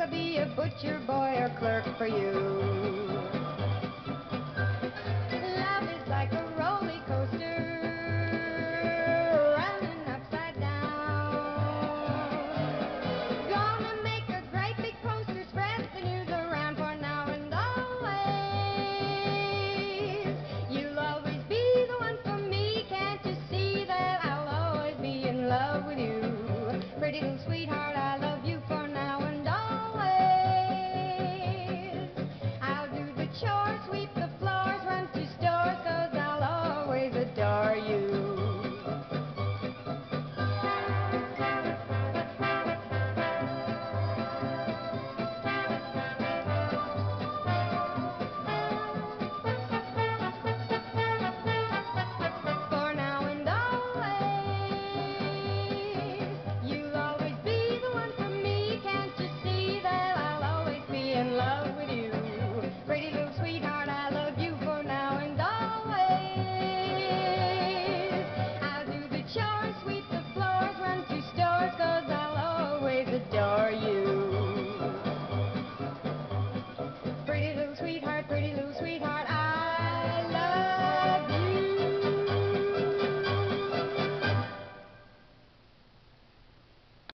could be a butcher boy or clerk for you. Love is like a roller coaster, running upside down. Gonna make a poster, spread the news around for now and always. You'll always be the one for me, can't you see that I'll always be in love with you, pretty little sweetheart. chores, sweep the floors, run to stores, cause I'll always adore you. You'll always be the one for me, can't you see that I'll always be in love? sweetheart.